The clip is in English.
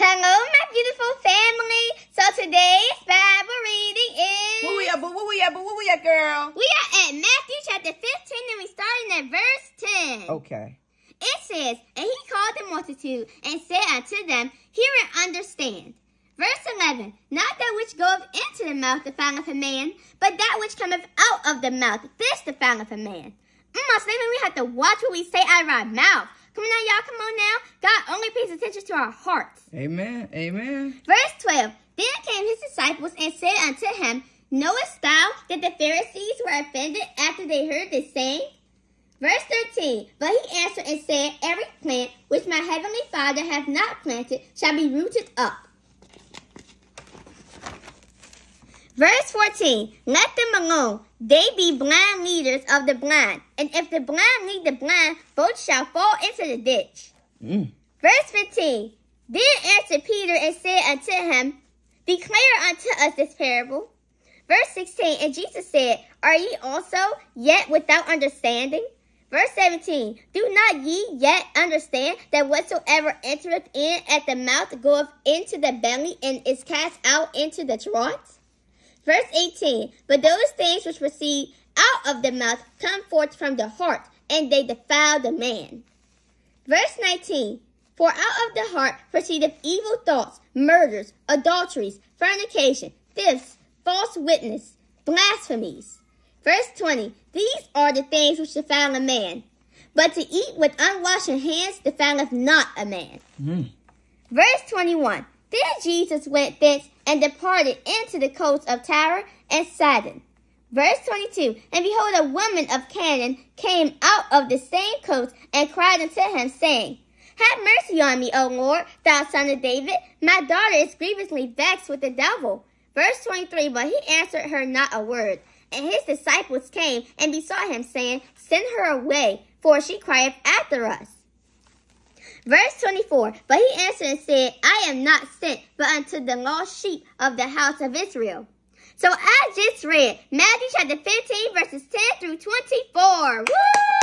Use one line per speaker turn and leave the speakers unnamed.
Hello, my beautiful family. So today's Bible reading is.
Where we at? But where we at? But where we at, girl?
We are at Matthew chapter 15 and we starting at verse 10.
Okay.
It says, And he called the multitude and said unto them, Hear and understand. Verse 11, Not that which goeth into the mouth defileth a man, but that which cometh out of the mouth, this defileth a man. Mm, so we have to watch what we say out of our mouth. Come on y'all, come on now. God only pays attention to our hearts.
Amen. Amen.
Verse 12, Then came his disciples and said unto him, Knowest thou that the Pharisees were offended after they heard this saying? Verse 13, But he answered and said, Every plant which my heavenly Father hath not planted shall be rooted up. Verse 14, Let them alone. They be blind leaders of the blind. And if the blind lead the blind, both shall fall into the ditch.
Mm.
Verse 15, Then answered Peter and said unto him, Declare unto us this parable. Verse 16, And Jesus said, Are ye also yet without understanding? Verse 17, Do not ye yet understand that whatsoever entereth in at the mouth goeth into the belly and is cast out into the draught? Verse 18, But those things which proceed out of the mouth come forth from the heart, and they defile the man. Verse 19, For out of the heart proceedeth evil thoughts, murders, adulteries, fornication, thefts, false witness, blasphemies. Verse 20, These are the things which defile a man. But to eat with unwashed hands defileth not a man.
Mm.
Verse 21, then Jesus went thence and departed into the coasts of Tyre and Sidon. Verse 22, And behold, a woman of Canaan came out of the same coast and cried unto him, saying, Have mercy on me, O Lord, thou son of David. My daughter is grievously vexed with the devil. Verse 23, But he answered her not a word. And his disciples came and besought him, saying, Send her away, for she crieth after us. Verse 24, But he answered and said, I am not sent but unto the lost sheep of the house of Israel. So I just read Matthew chapter 15, verses 10 through 24. Woo!